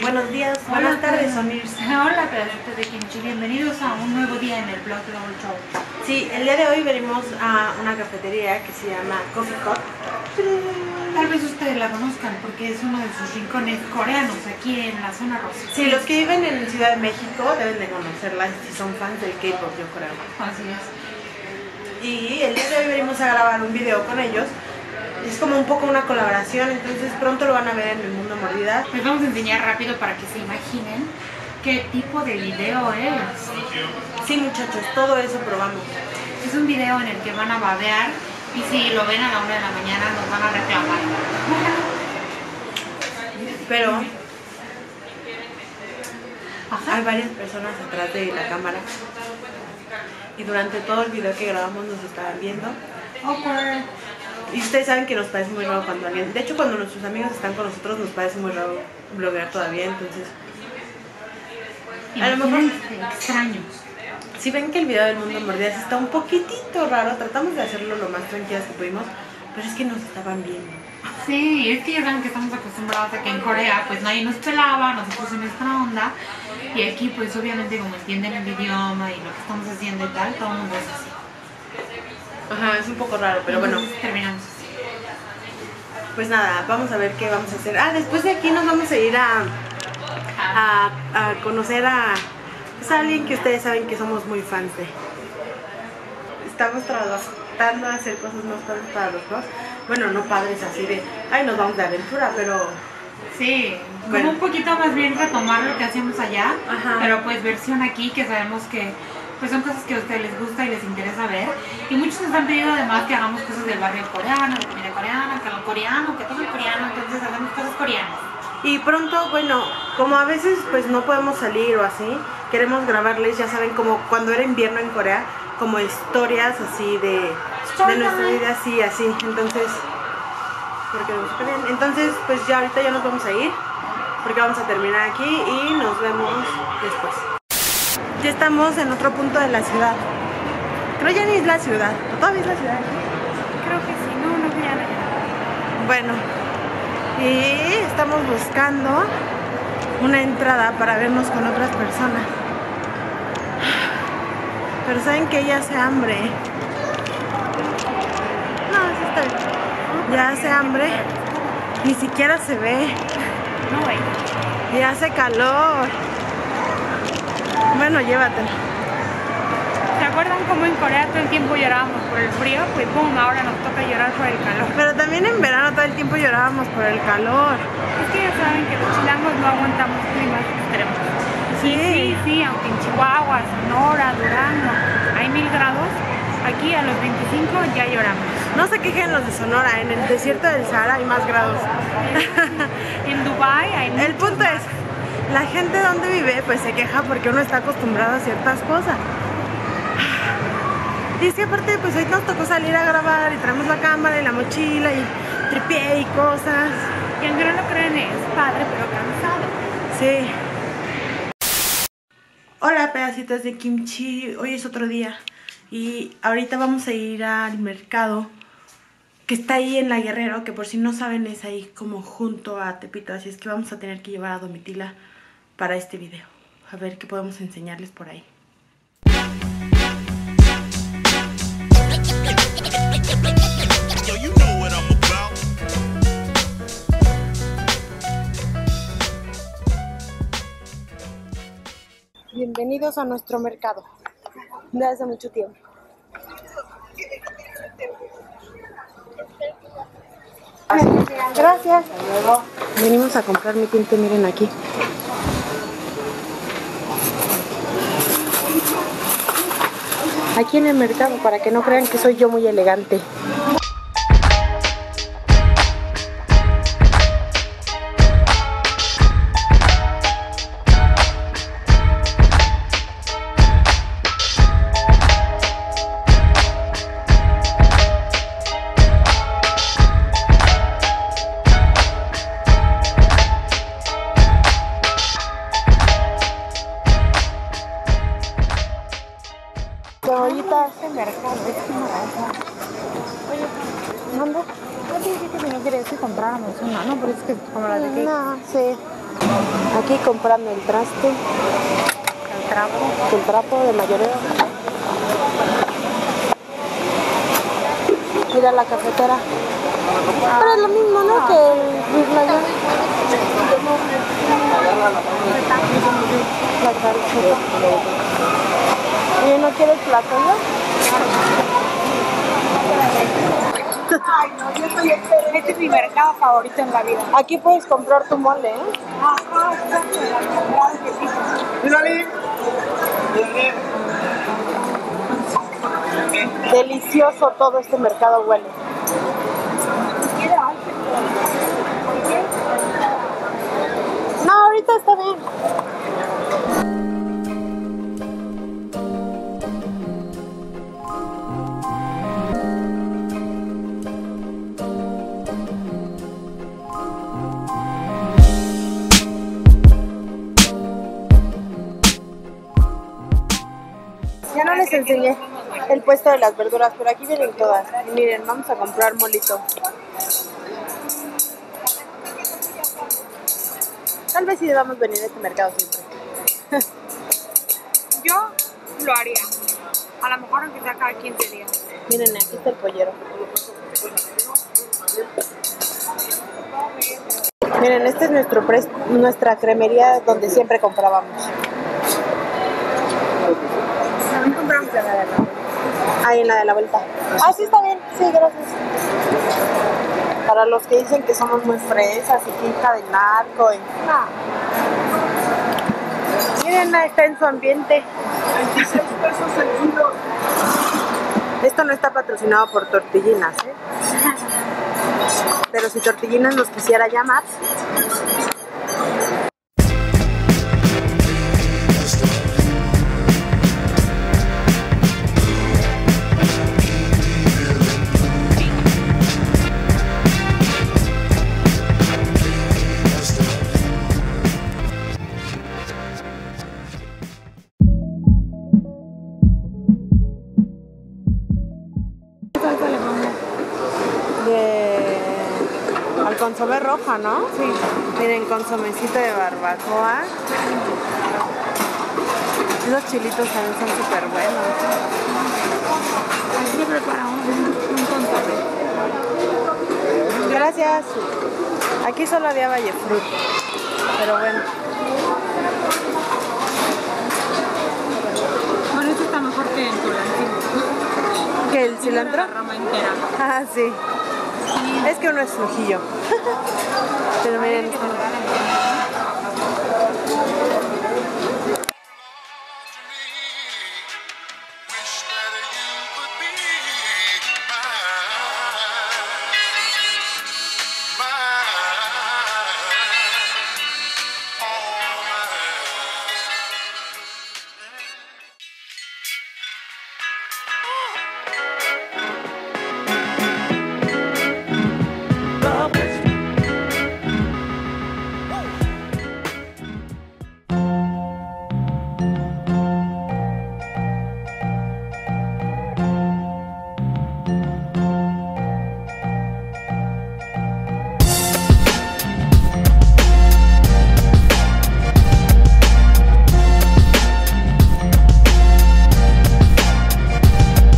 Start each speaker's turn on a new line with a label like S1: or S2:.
S1: Buenos días, buenas tardes, Onirs.
S2: Hola, pedacitos de kimchi. Bienvenidos a un nuevo día en el blog Global Show.
S1: Sí, el día de hoy venimos a una cafetería que se llama Coffee Cup.
S2: Tal vez ustedes la conozcan porque es uno de sus rincones coreanos aquí en la zona rosa.
S1: Sí, los que viven en Ciudad de México deben de conocerla si son fans del K-pop, yo creo.
S2: Así es.
S1: Y el día de hoy venimos a grabar un video con ellos. Es como un poco una colaboración, entonces pronto lo van a ver en el mundo mordida.
S2: Les vamos a enseñar rápido para que se imaginen qué tipo de video es.
S1: Sí, muchachos, todo eso probamos.
S2: Es un video en el que van a babear y si lo ven a la una de la mañana nos van a reclamar.
S1: Pero
S2: Ajá.
S1: hay varias personas atrás de la cámara. Y durante todo el video que grabamos nos estaban viendo. Y ustedes saben que nos parece muy raro cuando alguien... De hecho, cuando nuestros amigos están con nosotros nos parece muy raro bloguear todavía. Entonces, A lo mejor-
S2: extraños.
S1: si ven que el video del mundo mordidas está un poquitito raro, tratamos de hacerlo lo más tranquilas que pudimos. Pero es que nos estaban viendo.
S2: Sí, es que ya saben que estamos acostumbrados a que en Corea pues nadie nos pelaba, nosotros en nuestra onda. Y aquí pues obviamente como entienden el idioma y lo que estamos haciendo y tal, todo el mundo es así.
S1: Ajá, es un poco raro, pero bueno.
S2: Entonces, terminamos así.
S1: Pues nada, vamos a ver qué vamos a hacer. Ah, después de aquí nos vamos a ir a, a, a conocer a, pues, a alguien que ustedes saben que somos muy fans de. Estamos tratando de hacer cosas más padres para los dos. Bueno, no padres así de, ay, nos vamos de aventura, pero
S2: Sí, como
S1: Bueno.
S2: un poquito más bien retomar lo que hacíamos allá,
S1: Ajá.
S2: pero pues versión aquí que sabemos que pues son cosas que a ustedes les gusta y les interesa ver. Y muchos nos han pedido además que hagamos cosas del barrio coreano, de comida coreana, que lo coreano, que todo el coreano, entonces hacemos cosas coreanas.
S1: Y pronto, bueno, como a veces pues no podemos salir o así, queremos grabarles, ya saben, como cuando era invierno en Corea, como historias así de, de nuestra vida, así, así. Entonces, porque nos. Entonces, pues ya ahorita ya nos vamos a ir, porque vamos a terminar aquí y nos vemos después. Ya estamos en otro punto de la ciudad. Creo ya ni es la ciudad, ¿o todavía es la ciudad.
S2: Creo que sí, no, no quería
S1: Bueno, y estamos buscando una entrada para vernos con otras personas. Pero saben que ya hace hambre. No, sí está bien. Ya hace hambre. Ni siquiera se ve.
S2: No, güey.
S1: Y hace calor. Bueno, llévatelo.
S3: ¿Se acuerdan cómo en Corea todo el tiempo llorábamos por el frío? Pues boom, ahora nos toca llorar por el calor.
S1: Pero también en verano todo el tiempo llorábamos por el calor.
S3: Es que ya saben que los chilangos no aguantamos climas extremos.
S1: Sí.
S3: Sí, sí, aunque en Chihuahua, Sonora, Durango hay mil grados, aquí a los 25 ya lloramos.
S1: No se quejen los de Sonora, en el desierto del Sahara hay más grados.
S3: En Dubai hay
S1: El punto es, la gente donde vive pues se queja porque uno está acostumbrado a ciertas cosas. Y es que aparte pues hoy nos tocó salir a grabar y traemos la cámara y la mochila y tripié y cosas.
S3: Y aunque no lo crean es padre pero cansado.
S1: Sí. Hola pedacitos de kimchi, hoy es otro día y ahorita vamos a ir al mercado que está ahí en la Guerrero, que por si no saben es ahí como junto a Tepito, así es que vamos a tener que llevar a Domitila para este video. A ver qué podemos enseñarles por ahí. Bienvenidos a nuestro mercado. De hace mucho tiempo. Gracias. Venimos a comprar mi tinte, miren aquí. Aquí en el mercado, para que no crean que soy yo muy elegante.
S3: Este mercado es una raza.
S1: ¿Dónde?
S3: No tiene que
S2: que no querías que compráramos una, ¿no? Pero es que como la de cake,
S1: No, sí. Aquí comprando el traste,
S2: el trapo.
S1: el trapo de mayoreo. Mira la cafetera. Pero es lo mismo, ¿no? Que el ya. La calceta. Oye, ¿no quieres plato
S2: Este es mi mercado favorito en la vida.
S1: Aquí puedes comprar tu mole, ¿eh? Delicioso todo este mercado huele. Ya no les enseñé el puesto de las verduras, pero aquí vienen todas. Y miren, vamos a comprar molito. Tal vez sí debamos venir a este mercado siempre.
S2: Yo lo haría. A lo mejor aunque sea cada 15 días.
S1: Miren, aquí está el pollero. Miren, esta es nuestro nuestra cremería donde siempre comprábamos.
S2: También compramos de la de la
S1: Ahí en la de la vuelta. Ah, sí, está bien. Sí, gracias. Para los que dicen que somos muy fresas y hija de narco. Y... No. Miren, está en su ambiente. 26 pesos el kilo. Esto no está patrocinado por Tortillinas, ¿eh? Pero si Tortillinas nos quisiera llamar, roja, ¿no? Sí. Miren, consomecito de barbacoa. Esos chilitos también son súper buenos.
S2: Aquí se prepara un, consomé.
S1: Gracias. Aquí solo había Vallefrut. Pero bueno.
S2: Bueno, esto está mejor que en Tulancingo.
S1: ¿Qué, el cilantro?
S2: La rama entera.
S1: Ah, sí. Es que uno es flojillo. Pero miren,
S2: Que te regalan